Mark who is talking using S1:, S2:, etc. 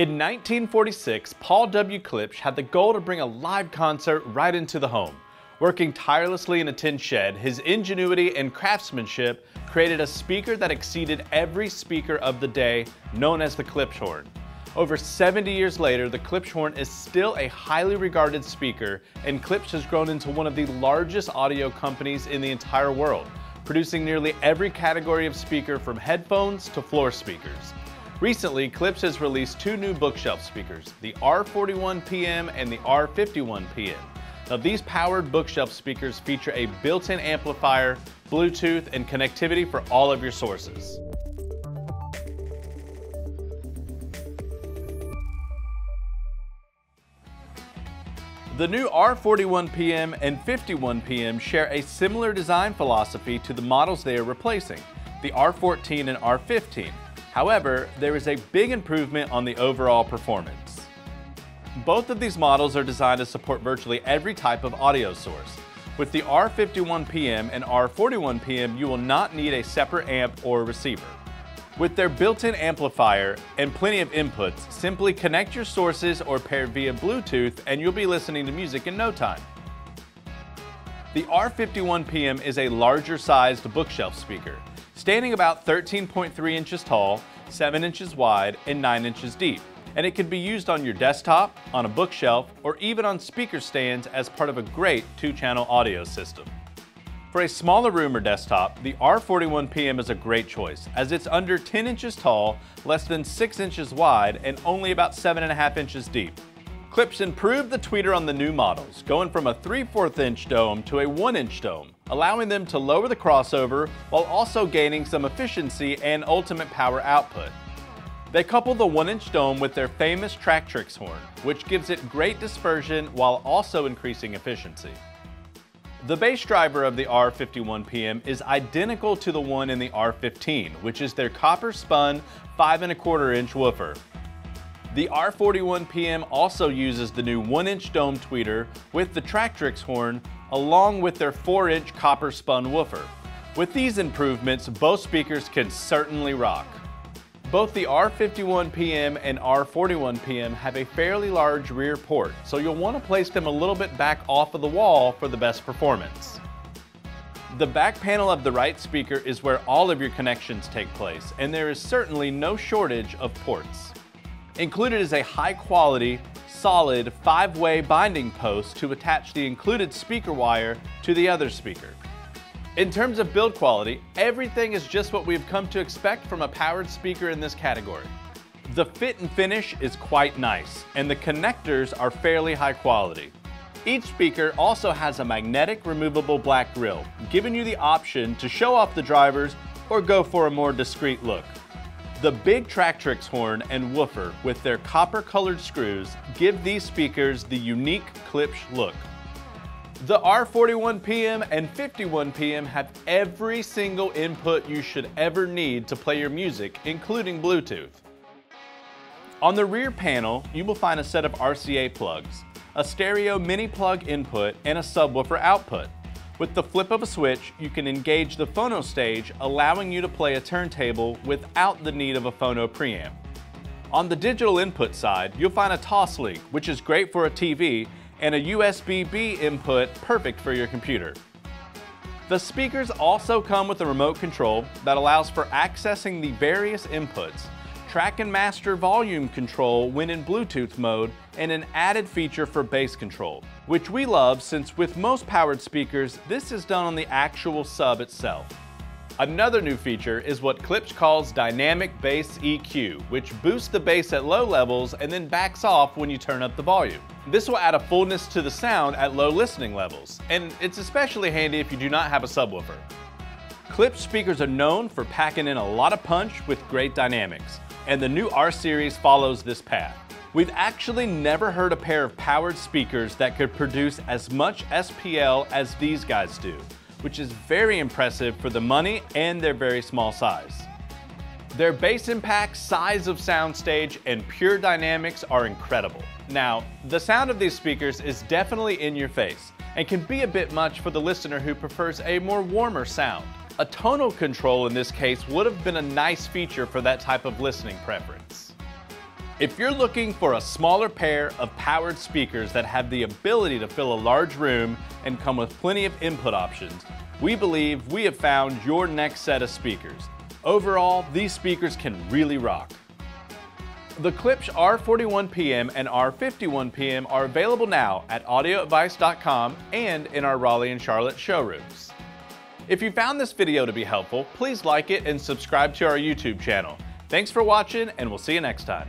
S1: In 1946, Paul W. Klipsch had the goal to bring a live concert right into the home. Working tirelessly in a tin shed, his ingenuity and craftsmanship created a speaker that exceeded every speaker of the day, known as the Klipschorn. Over 70 years later, the Klipschorn is still a highly regarded speaker, and Klipsch has grown into one of the largest audio companies in the entire world, producing nearly every category of speaker from headphones to floor speakers. Recently, Klipsch has released two new bookshelf speakers, the R41PM and the R51PM. Now these powered bookshelf speakers feature a built-in amplifier, Bluetooth, and connectivity for all of your sources. The new R41PM and 51PM share a similar design philosophy to the models they are replacing, the R14 and R15. However, there is a big improvement on the overall performance. Both of these models are designed to support virtually every type of audio source. With the R51PM and R41PM, you will not need a separate amp or receiver. With their built-in amplifier and plenty of inputs, simply connect your sources or pair via Bluetooth and you'll be listening to music in no time. The R51PM is a larger sized bookshelf speaker, standing about 13.3 inches tall, 7 inches wide, and 9 inches deep and it can be used on your desktop, on a bookshelf, or even on speaker stands as part of a great two-channel audio system. For a smaller room or desktop, the R41PM is a great choice, as it's under 10 inches tall, less than 6 inches wide, and only about 7.5 inches deep. Klipsch improved the tweeter on the new models, going from a 3 4 inch dome to a 1 inch dome, allowing them to lower the crossover while also gaining some efficiency and ultimate power output. They couple the 1-inch dome with their famous Tractrix horn, which gives it great dispersion while also increasing efficiency. The bass driver of the R51PM is identical to the one in the R15, which is their copper spun 5 and a quarter inch woofer. The R41PM also uses the new 1-inch dome tweeter with the Tractrix horn along with their 4-inch copper spun woofer. With these improvements, both speakers can certainly rock. Both the R51PM and R41PM have a fairly large rear port, so you'll want to place them a little bit back off of the wall for the best performance. The back panel of the right speaker is where all of your connections take place, and there is certainly no shortage of ports. Included is a high quality, solid, five-way binding post to attach the included speaker wire to the other speaker. In terms of build quality, everything is just what we've come to expect from a powered speaker in this category. The fit and finish is quite nice, and the connectors are fairly high quality. Each speaker also has a magnetic removable black grille, giving you the option to show off the drivers or go for a more discreet look. The big Tractrix horn and woofer with their copper colored screws give these speakers the unique Klipsch look. The R41PM and 51PM have every single input you should ever need to play your music, including Bluetooth. On the rear panel, you will find a set of RCA plugs, a stereo mini plug input, and a subwoofer output. With the flip of a switch, you can engage the phono stage, allowing you to play a turntable without the need of a phono preamp. On the digital input side, you'll find a Toslink, which is great for a TV and a USB-B input perfect for your computer. The speakers also come with a remote control that allows for accessing the various inputs, track and master volume control when in Bluetooth mode, and an added feature for bass control, which we love since with most powered speakers, this is done on the actual sub itself. Another new feature is what Klipsch calls Dynamic Bass EQ, which boosts the bass at low levels and then backs off when you turn up the volume. This will add a fullness to the sound at low listening levels, and it's especially handy if you do not have a subwoofer. Klipsch speakers are known for packing in a lot of punch with great dynamics, and the new R-Series follows this path. We've actually never heard a pair of powered speakers that could produce as much SPL as these guys do which is very impressive for the money and their very small size. Their bass impact, size of soundstage, and pure dynamics are incredible. Now, the sound of these speakers is definitely in your face and can be a bit much for the listener who prefers a more warmer sound. A tonal control in this case would have been a nice feature for that type of listening preference. If you're looking for a smaller pair of powered speakers that have the ability to fill a large room and come with plenty of input options, we believe we have found your next set of speakers. Overall, these speakers can really rock. The Klipsch R41PM and R51PM are available now at audioadvice.com and in our Raleigh and Charlotte showrooms. If you found this video to be helpful, please like it and subscribe to our YouTube channel. Thanks for watching and we'll see you next time.